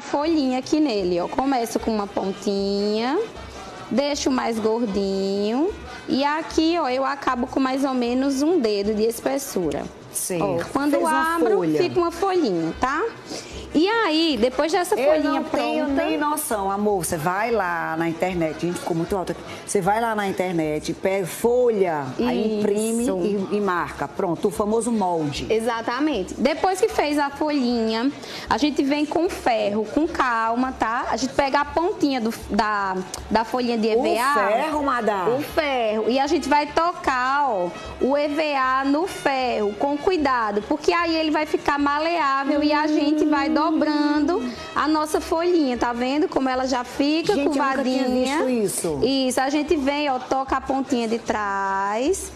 folhinha aqui nele, ó. Começo com uma pontinha, deixo mais gordinho e aqui, ó, eu acabo com mais ou menos um dedo de espessura. Certo. Ó, quando Fez uma abro, folha. fica uma folhinha, tá? E aí, depois dessa Eu folhinha não tenho pronta... nem noção, amor. Você vai lá na internet, a gente ficou muito alto aqui. Você vai lá na internet, pega folha, aí imprime e, e marca. Pronto, o famoso molde. Exatamente. Depois que fez a folhinha, a gente vem com ferro, com calma, tá? A gente pega a pontinha do- da, da folhinha de O EVA. ferro, Madá. O ferro. E a gente vai tocar, ó, o EVA no ferro, com cuidado, porque aí ele vai ficar maleável e a gente vai dobrando a nossa folhinha, tá vendo? Como ela já fica Gente, eu nunca tinha curvadinha. visto isso. Isso, a gente vem, ó, toca a pontinha de trás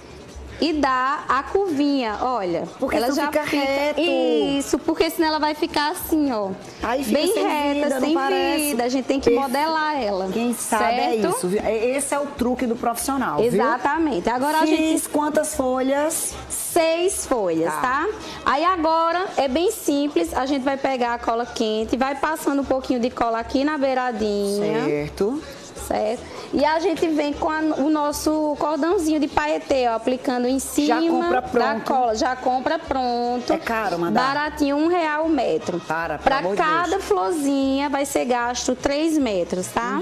e dá a curvinha, olha. Porque ela já fica reto. Isso, porque senão ela vai ficar assim, ó. Aí fica bem sem reta, vida, sem parece. vida. A gente tem que modelar ela. Quem sabe é certo? isso. viu? É- Esse é o truque do profissional, viu? Exatamente. Agora a Fiz gente quantas folhas? Seis folhas, Tá. tá. Aí agora é bem simples, a gente vai pegar a cola quente, vai passando um pouquinho de cola aqui na beiradinha, Certo. certo? E a gente vem com a- o nosso cordãozinho de paetê, ó, aplicando em cima da cola, já compra pronto. É caro, Madá? Baratinho, um real o metro. Para, de cada Deus. florzinha vai ser gasto três metros, tá?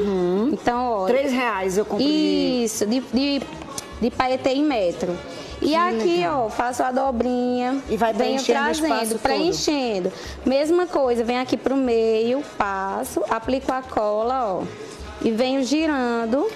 Então, ó. Três reais eu comprei. Isso, de, de, de paetê em metro. E aqui, legal. ó, faço a dobrinha. E vai venho preenchendo trazendo, todo. preenchendo. Mesma coisa, venho aqui pro meio, passo, aplico a cola, ó. E venho girando.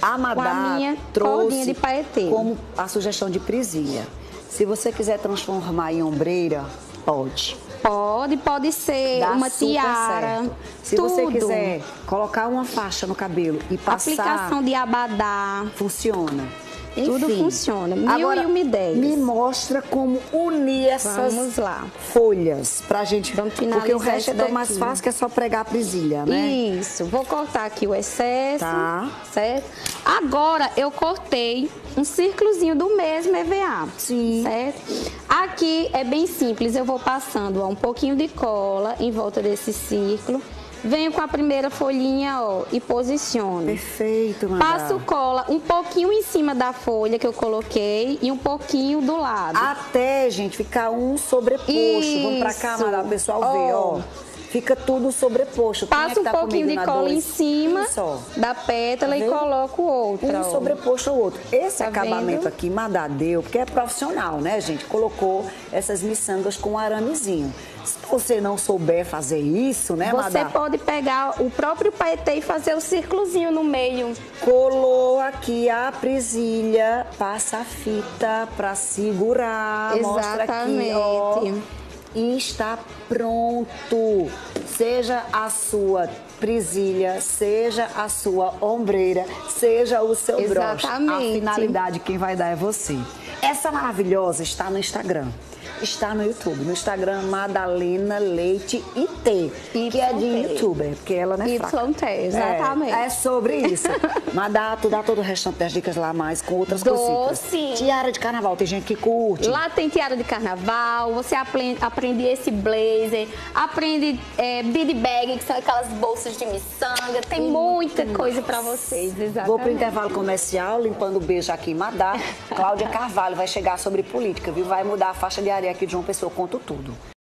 A Com a Madá minha trouxe de paetê. como a sugestão de prisilha. Se você quiser transformar em ombreira, pode. Pode, pode ser Dá uma tiara. certo. Se tudo. você quiser colocar uma faixa no cabelo e passar, Aplicação de abadá. funciona. Tudo Enfim. funciona. Mil Agora, e uma ideias. Me mostra como unir essas Vamos lá. folhas pra gente. Vamos porque o finalizar resto é tão mais fácil que é só pregar a prisilha, né? Isso. Vou cortar aqui o excesso. Tá. Certo? Agora eu cortei um círculozinho do mesmo EVA. Sim. Certo? Aqui é bem simples. Eu vou passando ó, um pouquinho de cola em volta desse círculo. Venho com a primeira folhinha, ó, e posiciono. Perfeito, Madá. Passo cola um pouquinho em cima da folha que eu coloquei e um pouquinho do lado. Até, gente, ficar um sobreposto. Vamos pra cá, Isso. Madá, o pessoal ver. Ó. Fica tudo sobreposto. Quem é que um tá pouquinho de cola dois? em cima da pétala Tá e coloco outra. Um sobreposto ao outro. Esse Tá acabamento vendo? aqui, Madá deu, porque é profissional, né, gente? Colocou essas miçangas com aramezinho. Se você não souber fazer isso, né, Você Madá? pode pegar o próprio paetê e fazer o círculozinho no meio. Colou aqui a presilha, passa a fita pra segurar. Mostra aqui, ó. Exatamente. E está pronto. Seja a sua presilha, seja a sua ombreira, seja o seu broche. A Exatamente. finalidade quem vai dar é você. Essa maravilhosa está no Instagram. Está no YouTube. No Instagram, Madalena Leite IT. Que é de youtuber, porque ela não é fraca. YT, exatamente. É, é sobre isso. Mas dá, tu dá todo o restante das dicas lá mais com outras sim. Tiara de carnaval, tem gente que curte. Lá tem tiara de carnaval, você aprende, aprende esse blazer, aprende é, bead bag, que são aquelas bolsas de miçanga. Tem muita coisa pra vocês, exatamente. Vou pro intervalo comercial, limpando o beijo aqui em Madá. Cláudia Carvalho vai chegar sobre política, viu? Vai mudar a faixa de areia aqui de João Pessoa, conto tudo.